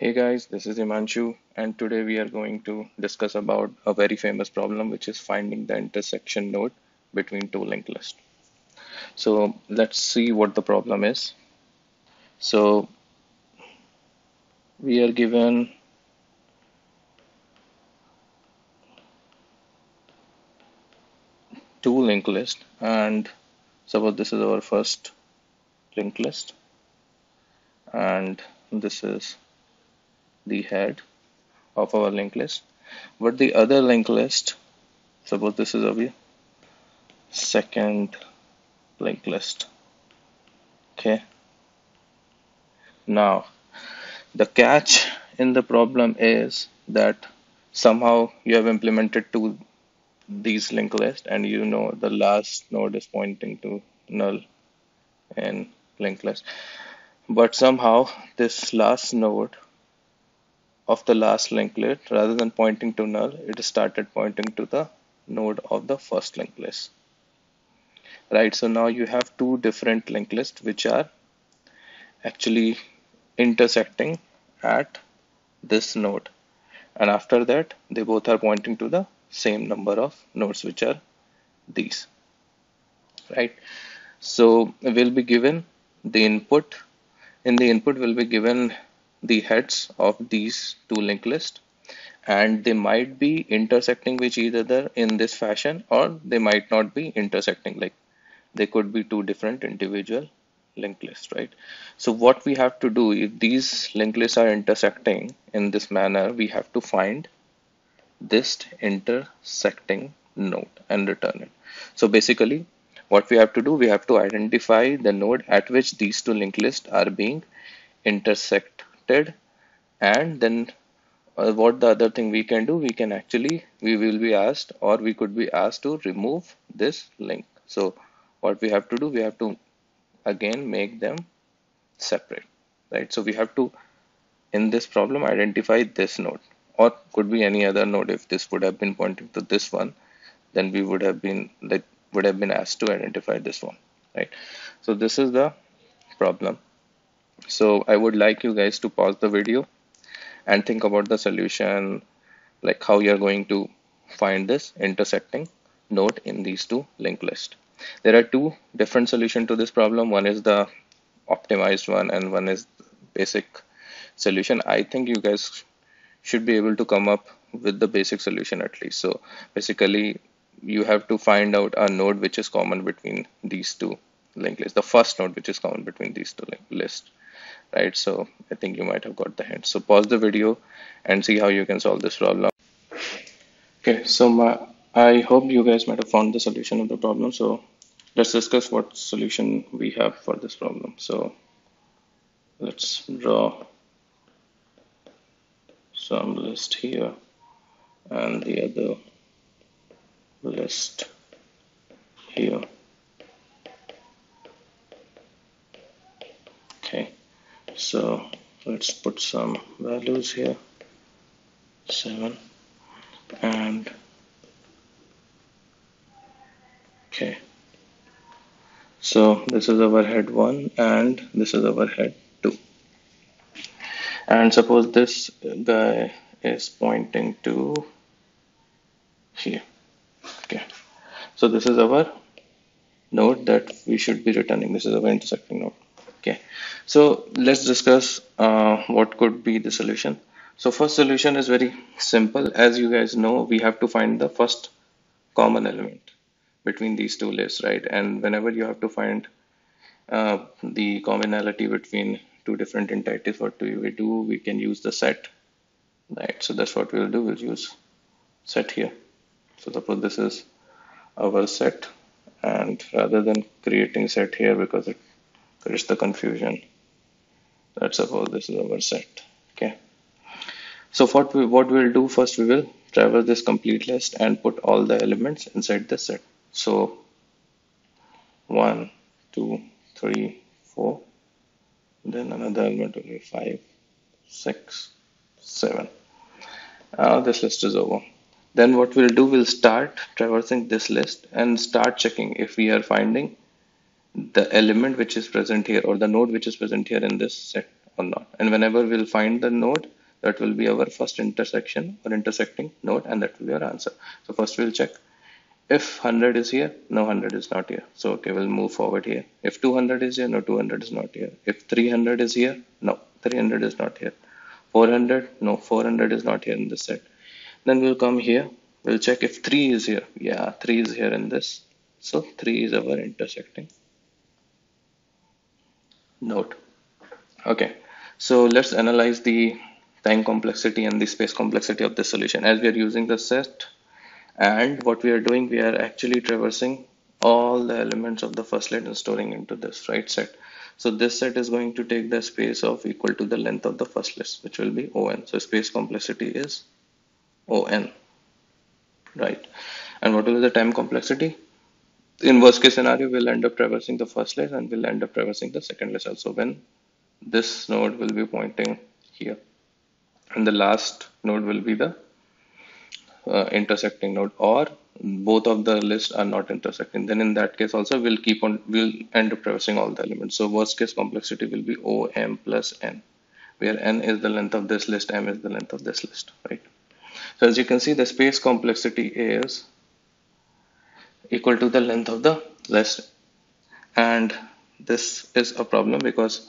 Hey guys, this is Himanshu, and today we are going to discuss about a very famous problem, which is finding the intersection node between two linked lists. So let's see what the problem is. So we are given two linked list, and suppose this is our first linked list, and this is the head of our linked list. But the other linked list suppose this is our second linked list. Okay? Now the catch in the problem is that somehow you have implemented to these linked list and you know the last node is pointing to null in linked list. But somehow this last node of the last linked list. Rather than pointing to null it started pointing to the node of the first linked list. Right so now you have two different linked lists which are actually intersecting at this node. And after that they both are pointing to the same number of nodes which are these. Right so we'll be given the input. In the input will be given the heads of these two linked lists and they might be intersecting with each other in this fashion or they might not be intersecting. Like they could be two different individual linked lists right? So what we have to do if these linked lists are intersecting in this manner we have to find this intersecting node and return it. So basically what we have to do we have to identify the node at which these two linked lists are being intersect and then uh, what the other thing we can do we can actually we will be asked or we could be asked to remove this link. So what we have to do we have to again make them separate right? So we have to in this problem identify this node. Or could be any other node. If this would have been pointing to this one then we would have been like would have been asked to identify this one right? So this is the problem so I would like you guys to pause the video and think about the solution, like how you're going to find this intersecting node in these two linked list. There are two different solutions to this problem. One is the optimized one and one is basic solution. I think you guys should be able to come up with the basic solution at least. So basically you have to find out a node which is common between these two linked lists, the first node which is common between these two lists right? So I think you might have got the hint. So pause the video and see how you can solve this problem. Okay so my I hope you guys might have found the solution of the problem. So let's discuss what solution we have for this problem. So let's draw some list here and the other list here so let's put some values here. 7 and okay. So this is our head 1 and this is our head 2 and suppose this guy is pointing to here. Okay. So this is our node that we should be returning. This is our intersecting node okay. So let's discuss uh, what could be the solution. So first solution is very simple. As you guys know we have to find the first common element between these two lists right? And whenever you have to find uh, the commonality between two different entities what do we do? We can use the set right? So that's what we'll do. We'll use set here. So suppose this is our set. And rather than creating set here because it creates the confusion. Let's suppose this is our set. Okay. So what we what we'll do first we will traverse this complete list and put all the elements inside the set. So one two three four then another element will be five six seven. Now this list is over. Then what we'll do we'll start traversing this list and start checking if we are finding the element which is present here or the node which is present here in this set or not. And whenever we'll find the node, that will be our first intersection or intersecting node, and that will be our answer. So first we'll check if 100 is here, no 100 is not here. So okay, we'll move forward here. If 200 is here, no 200 is not here. If 300 is here, no 300 is not here. 400, no 400 is not here in this set. Then we'll come here. We'll check if 3 is here. Yeah, 3 is here in this. So 3 is our intersecting node. Okay, so let's analyze the time complexity and the space complexity of this solution. As we are using the set and what we are doing, we are actually traversing all the elements of the first list and storing into this right set. So this set is going to take the space of equal to the length of the first list, which will be on. So space complexity is on, right? And what will be the time complexity? In worst case scenario, we'll end up traversing the first list and we'll end up traversing the second list also when this node will be pointing here. And the last node will be the uh, intersecting node or both of the lists are not intersecting. Then in that case also we'll keep on we'll end up traversing all the elements. So worst case complexity will be om plus n where n is the length of this list m is the length of this list right? So as you can see the space complexity is equal to the length of the list. And this is a problem because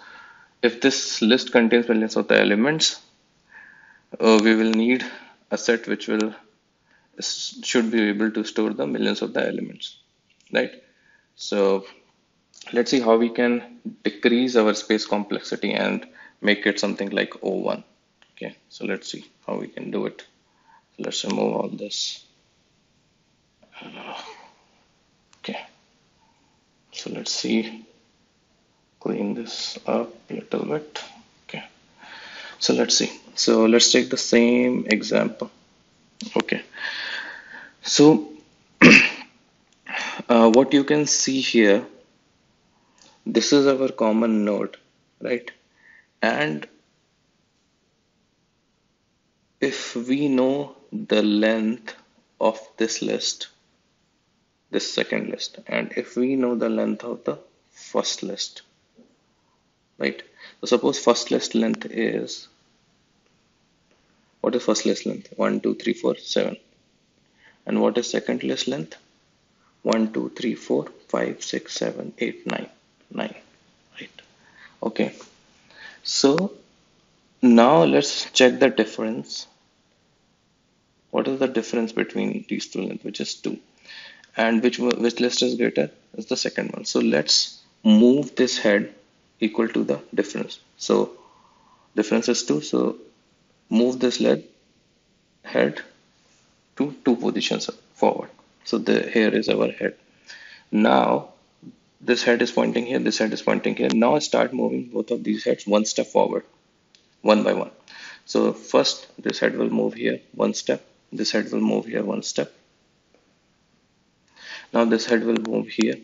if this list contains millions of the elements uh, we will need a set which will should be able to store the millions of the elements right? So let's see how we can decrease our space complexity and make it something like O1 okay so let's see how we can do it. Let's remove all this so let's see. Clean this up a little bit. Okay. So let's see. So let's take the same example. Okay. So uh, what you can see here, this is our common node, right? And if we know the length of this list, this second list, and if we know the length of the first list, right? So suppose first list length is, what is first list length? 1, 2, 3, 4, 7 and what is second list length? 1 2 3 4 5 6 7 8 9 9 right? Okay. So now let's check the difference. What is the difference between these two lengths which is 2 and which which list is greater is the second one so let's move this head equal to the difference so difference is 2 so move this lead head to two positions forward. So the here is our head. Now this head is pointing here, this head is pointing here. Now start moving both of these heads one step forward, one by one. So first this head will move here one step, this head will move here one step. Now this head will move here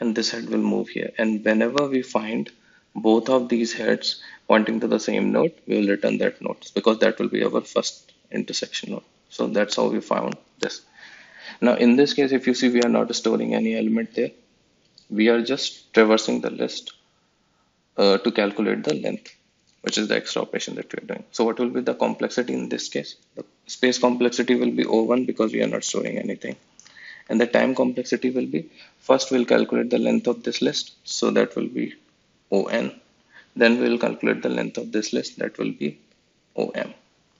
and this head will move here. And whenever we find both of these heads pointing to the same node, we will return that node because that will be our first intersection node. So that's how we found this. Now in this case, if you see, we are not storing any element there. We are just traversing the list uh, to calculate the length, which is the extra operation that we are doing. So what will be the complexity in this case? The space complexity will be O1 because we are not storing anything. And the time complexity will be, first we'll calculate the length of this list. So that will be ON. Then we'll calculate the length of this list. That will be OM.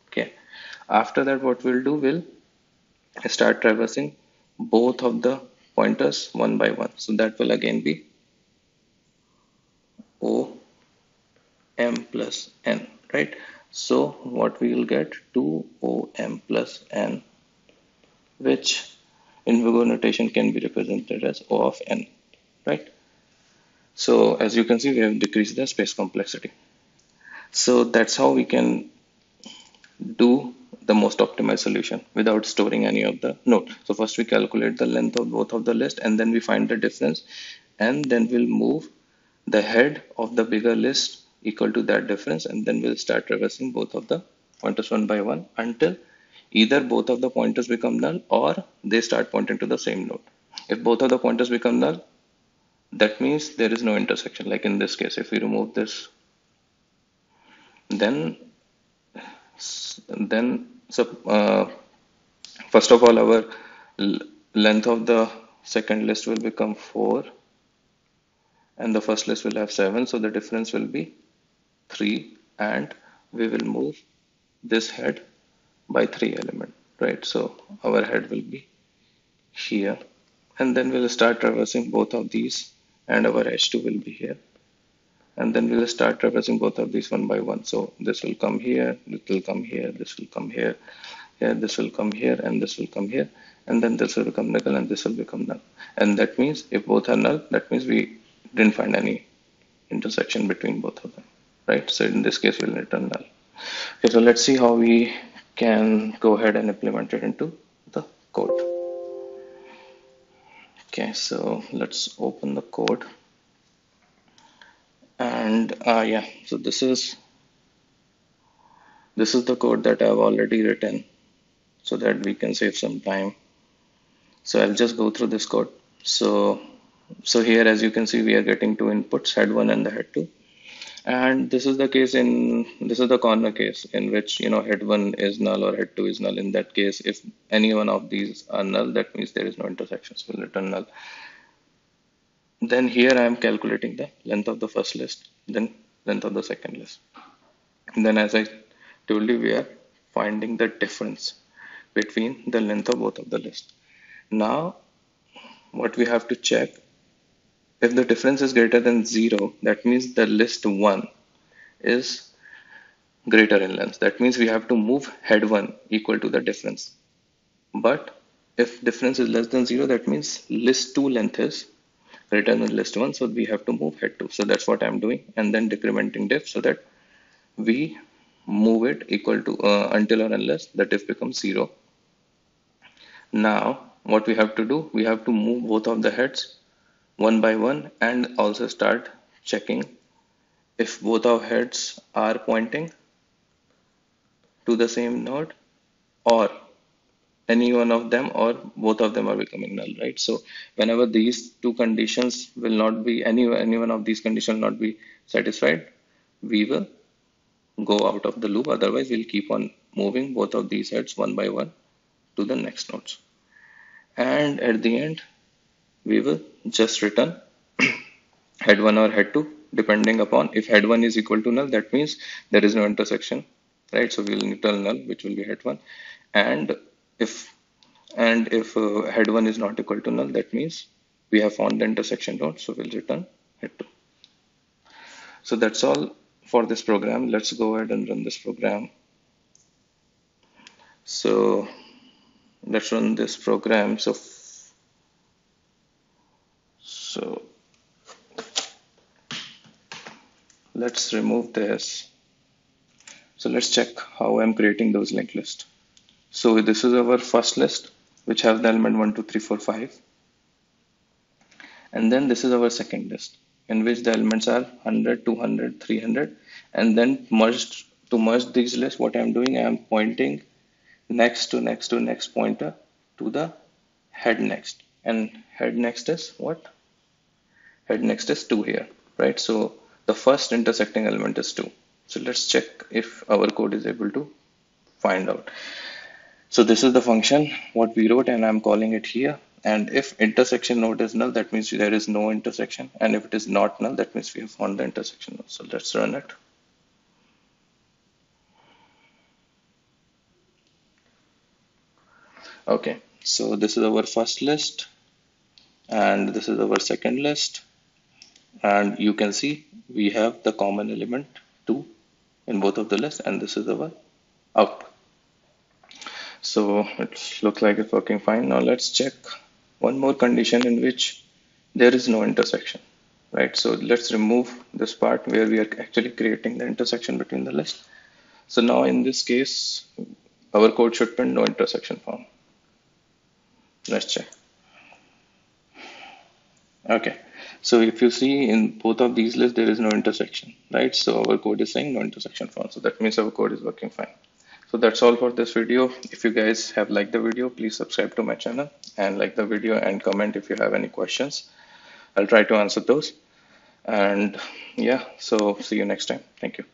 Okay after that what we'll do we'll start traversing both of the pointers one by one so that will again be o m plus n right so what we will get 2 o m plus n which in Big O notation can be represented as o of n right so as you can see we have decreased the space complexity so that's how we can do the most optimized solution without storing any of the node. So first we calculate the length of both of the list and then we find the difference and then we'll move the head of the bigger list equal to that difference and then we'll start traversing both of the pointers one by one until either both of the pointers become null or they start pointing to the same node. If both of the pointers become null, that means there is no intersection. Like in this case, if we remove this then then so uh, first of all our length of the second list will become 4 and the first list will have 7 so the difference will be 3 and we will move this head by 3 element right? So our head will be here. And then we'll start traversing both of these and our h2 will be here. And then we'll start traversing both of these one by one. So this will come here this will come here this will come here here this will come here and this will come here. And then this will become null and this will become null. And that means if both are null that means we didn't find any intersection between both of them right? So in this case we'll return null. Okay so let's see how we can go ahead and implement it into the code. Okay so let's open the code. And uh, yeah so this is this is the code that I've already written so that we can save some time. So I'll just go through this code. So so here as you can see we are getting two inputs head 1 and the head 2 and this is the case in this is the corner case in which you know head 1 is null or head 2 is null in that case if any one of these are null that means there is no intersections will return null then here I am calculating the length of the first list, then length of the second list. And then as I told you, we are finding the difference between the length of both of the lists. Now, what we have to check, if the difference is greater than zero, that means the list one is greater in length. That means we have to move head one equal to the difference. But if difference is less than zero, that means list two length is greater than list one so we have to move head two so that's what i'm doing and then decrementing diff so that we move it equal to uh, until or unless the diff becomes zero now what we have to do we have to move both of the heads one by one and also start checking if both our heads are pointing to the same node or any one of them or both of them are becoming null, right? So whenever these two conditions will not be, any, any one of these conditions not be satisfied, we will go out of the loop. Otherwise, we'll keep on moving both of these heads one by one to the next nodes. And at the end, we will just return head 1 or head 2 depending upon if head 1 is equal to null that means there is no intersection right? So we will return null which will be head 1 and if and if uh, head 1 is not equal to null that means we have found the intersection node so we'll return head 2 so that's all for this program. Let's go ahead and run this program. So let's run this program. So so let's remove this so let's check how I'm creating those linked lists so this is our first list, which has the element 1, 2, 3, 4, 5. And then this is our second list, in which the elements are 100, 200, 300. And then merged to merge these lists, what I'm doing, I am pointing next to next to next pointer to the head next. And head next is what? Head next is 2 here, right? So the first intersecting element is 2. So let's check if our code is able to find out. So this is the function what we wrote and I'm calling it here. And if intersection node is null, that means there is no intersection. And if it is not null, that means we have found the intersection node. So let's run it. Okay, so this is our first list and this is our second list. And you can see we have the common element 2 in both of the lists and this is our output. So it looks like it's working fine. Now let's check one more condition in which there is no intersection, right? So let's remove this part where we are actually creating the intersection between the list. So now in this case, our code should print no intersection found. Let's check. Okay, so if you see in both of these lists, there is no intersection, right? So our code is saying no intersection found. So that means our code is working fine. So that's all for this video. If you guys have liked the video, please subscribe to my channel and like the video and comment if you have any questions. I'll try to answer those. And yeah, so see you next time. Thank you.